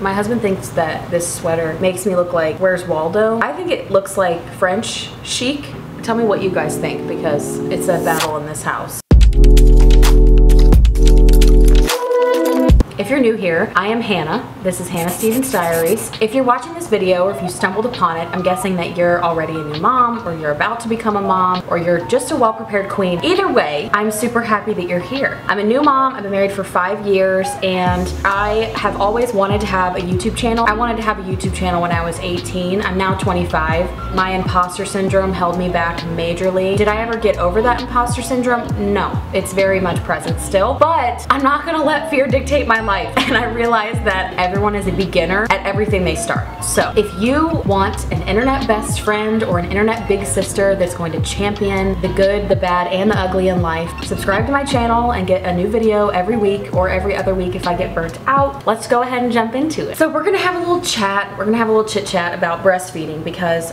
My husband thinks that this sweater makes me look like Where's Waldo? I think it looks like French chic. Tell me what you guys think because it's a battle in this house. If you're new here, I am Hannah. This is Hannah Stevens Diaries. If you're watching this video or if you stumbled upon it, I'm guessing that you're already a new mom or you're about to become a mom or you're just a well-prepared queen. Either way, I'm super happy that you're here. I'm a new mom. I've been married for five years and I have always wanted to have a YouTube channel. I wanted to have a YouTube channel when I was 18. I'm now 25. My imposter syndrome held me back majorly. Did I ever get over that imposter syndrome? No, it's very much present still, but I'm not gonna let fear dictate my life life and I realized that everyone is a beginner at everything they start. So if you want an internet best friend or an internet big sister that's going to champion the good, the bad, and the ugly in life, subscribe to my channel and get a new video every week or every other week if I get burnt out. Let's go ahead and jump into it. So we're gonna have a little chat, we're gonna have a little chit chat about breastfeeding because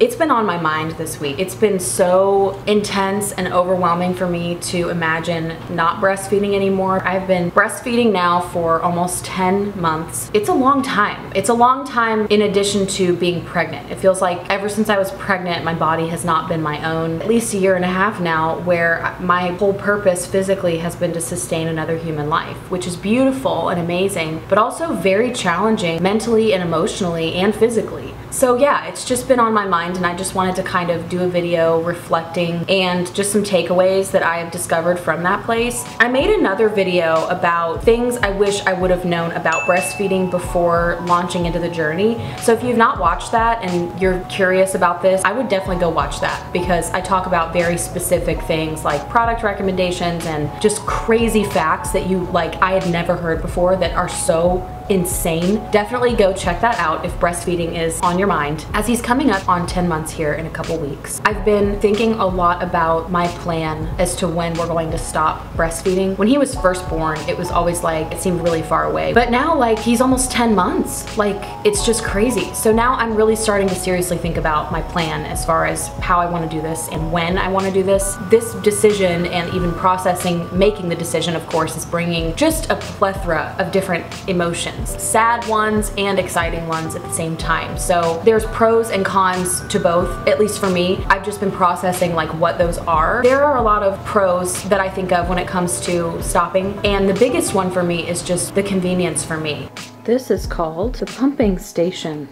it's been on my mind this week. It's been so intense and overwhelming for me to imagine not breastfeeding anymore. I've been breastfeeding now for almost 10 months. It's a long time. It's a long time in addition to being pregnant. It feels like ever since I was pregnant, my body has not been my own. At least a year and a half now where my whole purpose physically has been to sustain another human life, which is beautiful and amazing, but also very challenging mentally and emotionally and physically. So yeah, it's just been on my mind and I just wanted to kind of do a video reflecting and just some takeaways that I have discovered from that place. I made another video about things I wish I would have known about breastfeeding before launching into the journey. So if you've not watched that and you're curious about this, I would definitely go watch that because I talk about very specific things like product recommendations and just crazy facts that you like I had never heard before that are so insane. Definitely go check that out if breastfeeding is on your mind. As he's coming up on 10 months here in a couple weeks, I've been thinking a lot about my plan as to when we're going to stop breastfeeding. When he was first born, it was always like, it seemed really far away. But now like he's almost 10 months. Like it's just crazy. So now I'm really starting to seriously think about my plan as far as how I want to do this and when I want to do this. This decision and even processing, making the decision of course is bringing just a plethora of different emotions sad ones and exciting ones at the same time. So there's pros and cons to both, at least for me. I've just been processing like what those are. There are a lot of pros that I think of when it comes to stopping, and the biggest one for me is just the convenience for me. This is called the pumping station.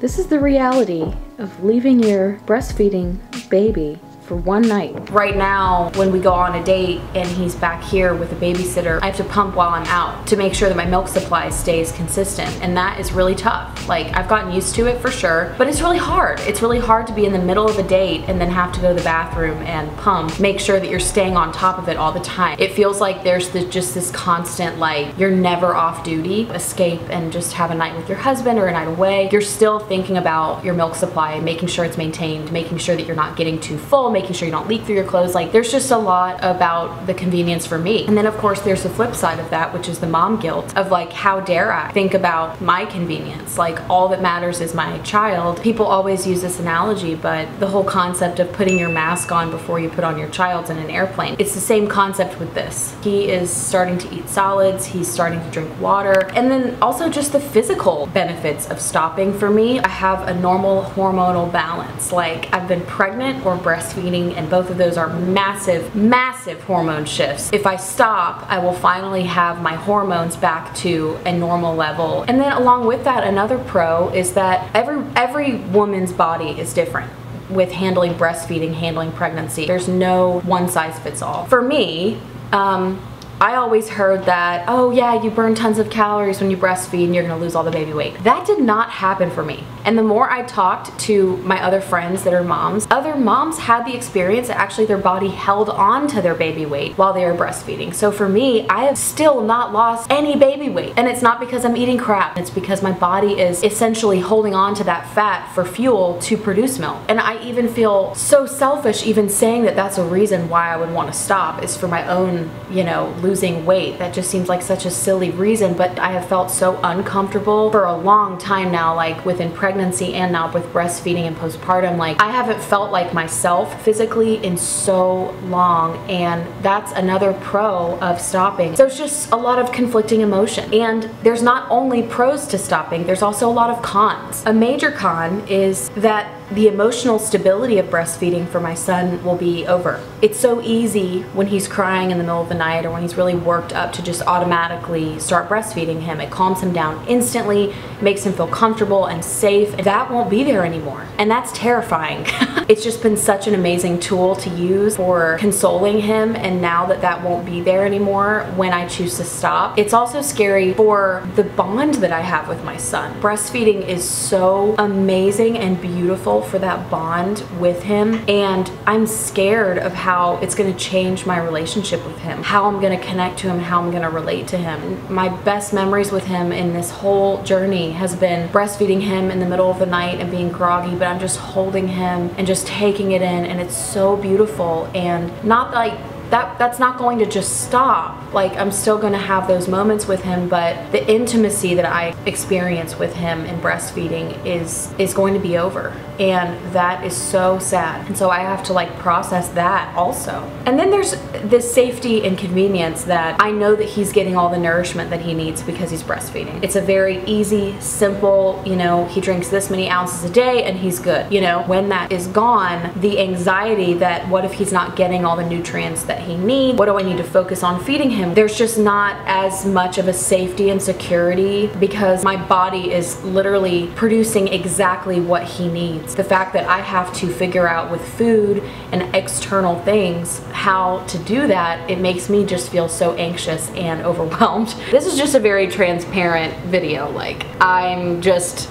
This is the reality of leaving your breastfeeding baby for one night. Right now, when we go on a date and he's back here with a babysitter, I have to pump while I'm out to make sure that my milk supply stays consistent. And that is really tough. Like, I've gotten used to it for sure, but it's really hard. It's really hard to be in the middle of a date and then have to go to the bathroom and pump. Make sure that you're staying on top of it all the time. It feels like there's just this constant, like, you're never off duty. Escape and just have a night with your husband or a night away. You're still thinking about your milk supply, making sure it's maintained, making sure that you're not getting too full, making sure you don't leak through your clothes. Like there's just a lot about the convenience for me. And then of course there's the flip side of that, which is the mom guilt of like, how dare I think about my convenience? Like all that matters is my child. People always use this analogy, but the whole concept of putting your mask on before you put on your child's in an airplane. It's the same concept with this. He is starting to eat solids, he's starting to drink water, and then also just the physical benefits of stopping for me. I have a normal hormonal balance. Like I've been pregnant or breastfeeding and both of those are massive, massive hormone shifts. If I stop, I will finally have my hormones back to a normal level. And then along with that, another pro is that every, every woman's body is different with handling breastfeeding, handling pregnancy. There's no one size fits all. For me, um, I always heard that, oh yeah, you burn tons of calories when you breastfeed and you're gonna lose all the baby weight. That did not happen for me. And the more I talked to my other friends that are moms, other moms had the experience that actually their body held on to their baby weight while they were breastfeeding. So for me, I have still not lost any baby weight. And it's not because I'm eating crap, it's because my body is essentially holding on to that fat for fuel to produce milk. And I even feel so selfish even saying that that's a reason why I would want to stop is for my own, you know, losing losing weight. That just seems like such a silly reason, but I have felt so uncomfortable for a long time now, like within pregnancy and now with breastfeeding and postpartum. Like I haven't felt like myself physically in so long, and that's another pro of stopping. So it's just a lot of conflicting emotion. And there's not only pros to stopping, there's also a lot of cons. A major con is that the emotional stability of breastfeeding for my son will be over. It's so easy when he's crying in the middle of the night or when he's really worked up to just automatically start breastfeeding him. It calms him down instantly, makes him feel comfortable and safe. That won't be there anymore. And that's terrifying. it's just been such an amazing tool to use for consoling him. And now that that won't be there anymore when I choose to stop, it's also scary for the bond that I have with my son. Breastfeeding is so amazing and beautiful for that bond with him and I'm scared of how it's going to change my relationship with him, how I'm going to connect to him, how I'm going to relate to him. My best memories with him in this whole journey has been breastfeeding him in the middle of the night and being groggy, but I'm just holding him and just taking it in and it's so beautiful and not like that that's not going to just stop. Like I'm still going to have those moments with him, but the intimacy that I experience with him in breastfeeding is is going to be over. And that is so sad. And so I have to like process that also. And then there's this safety and convenience that I know that he's getting all the nourishment that he needs because he's breastfeeding. It's a very easy, simple, you know, he drinks this many ounces a day and he's good. You know, when that is gone, the anxiety that what if he's not getting all the nutrients that he needs? What do I need to focus on feeding him? There's just not as much of a safety and security because my body is literally producing exactly what he needs. The fact that I have to figure out with food and external things how to do that, it makes me just feel so anxious and overwhelmed. This is just a very transparent video. Like, I'm just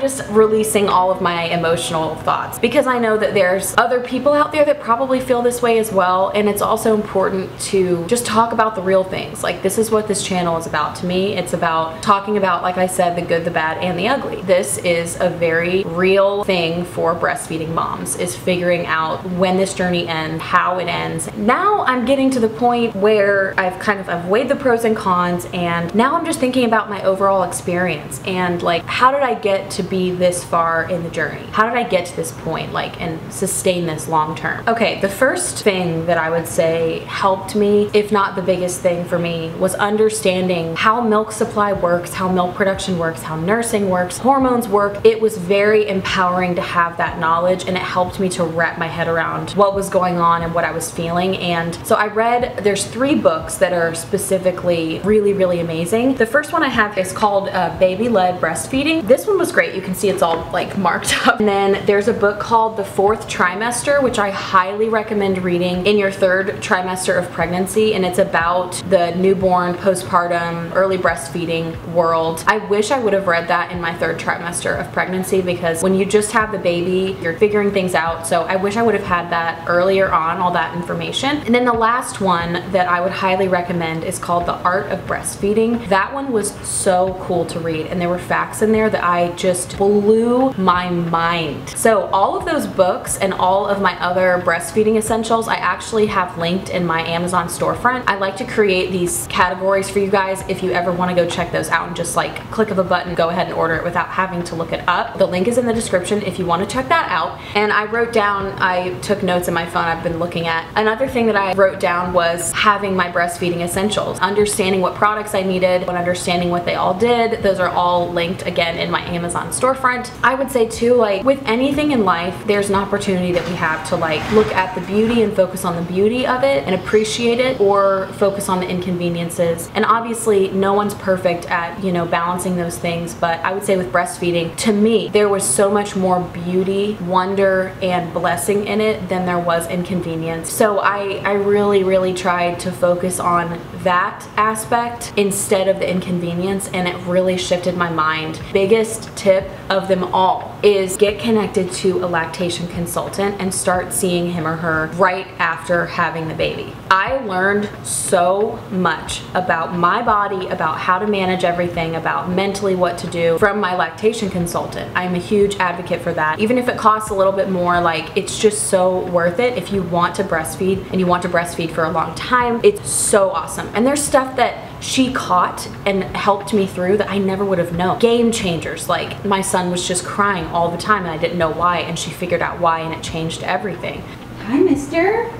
Just releasing all of my emotional thoughts because I know that there's other people out there that probably feel this way as well and it's also important to just talk about the real things. Like this is what this channel is about to me. It's about talking about, like I said, the good, the bad, and the ugly. This is a very real thing for breastfeeding moms is figuring out when this journey ends, how it ends. Now I'm getting to the point where I've kind of I've weighed the pros and cons and now I'm just thinking about my overall experience and like how did I get to be this far in the journey? How did I get to this point, like, and sustain this long term? Okay, the first thing that I would say helped me, if not the biggest thing for me, was understanding how milk supply works, how milk production works, how nursing works, hormones work. It was very empowering to have that knowledge and it helped me to wrap my head around what was going on and what I was feeling. And so I read, there's three books that are specifically really, really amazing. The first one I have is called uh, Baby Led Breastfeeding. This one was great. You can see it's all like marked up. And then there's a book called The Fourth Trimester, which I highly recommend reading in your third trimester of pregnancy. And it's about the newborn, postpartum, early breastfeeding world. I wish I would have read that in my third trimester of pregnancy because when you just have the baby, you're figuring things out. So I wish I would have had that earlier on, all that information. And then the last one that I would highly recommend is called The Art of Breastfeeding. That one was so cool to read and there were facts in there that I just blew my mind. So all of those books and all of my other breastfeeding essentials I actually have linked in my Amazon storefront. I like to create these categories for you guys if you ever want to go check those out and just like click of a button go ahead and order it without having to look it up. The link is in the description if you want to check that out. And I wrote down, I took notes in my phone I've been looking at. Another thing that I wrote down was having my breastfeeding essentials, understanding what products I needed, and understanding what they all did. Those are all linked again in my Amazon storefront. I would say too, like with anything in life, there's an opportunity that we have to like look at the beauty and focus on the beauty of it and appreciate it or focus on the inconveniences. And obviously no one's perfect at, you know, balancing those things, but I would say with breastfeeding, to me, there was so much more beauty, wonder, and blessing in it than there was inconvenience. So I, I really, really tried to focus on that aspect instead of the inconvenience and it really shifted my mind. Biggest tip of them all is get connected to a lactation consultant and start seeing him or her right after having the baby. I learned so much about my body, about how to manage everything, about mentally what to do from my lactation consultant. I'm a huge advocate for that. Even if it costs a little bit more, like it's just so worth it if you want to breastfeed and you want to breastfeed for a long time. It's so awesome. And there's stuff that she caught and helped me through that I never would have known. Game changers, like my son was just crying all the time and I didn't know why and she figured out why and it changed everything. Hi, mister.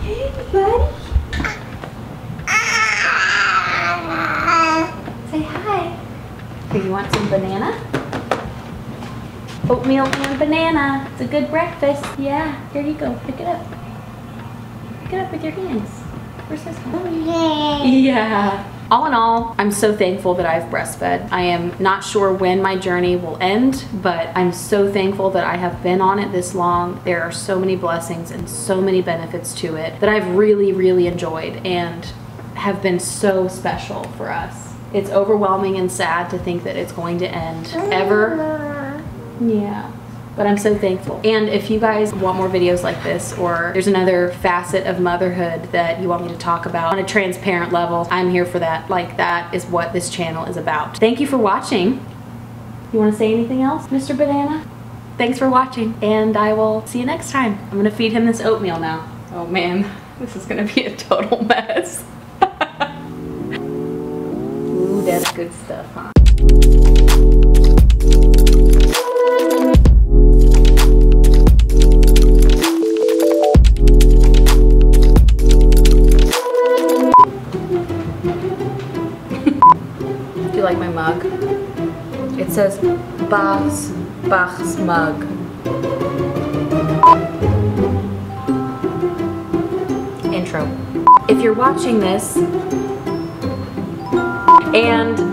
Hey, buddy. Say hi. Here, you want some banana? Oatmeal and banana. It's a good breakfast. Yeah, here you go. Pick it up. Pick it up with your hands. This? Yeah. All in all, I'm so thankful that I've breastfed. I am not sure when my journey will end, but I'm so thankful that I have been on it this long. There are so many blessings and so many benefits to it that I've really, really enjoyed and have been so special for us. It's overwhelming and sad to think that it's going to end ever. Yeah but I'm so thankful. And if you guys want more videos like this or there's another facet of motherhood that you want me to talk about on a transparent level, I'm here for that. Like that is what this channel is about. Thank you for watching. You want to say anything else, Mr. Banana? Thanks for watching and I will see you next time. I'm gonna feed him this oatmeal now. Oh man, this is gonna be a total mess. Ooh, that's good stuff, huh? Says Bach's, Bach's mug. Intro. If you're watching this and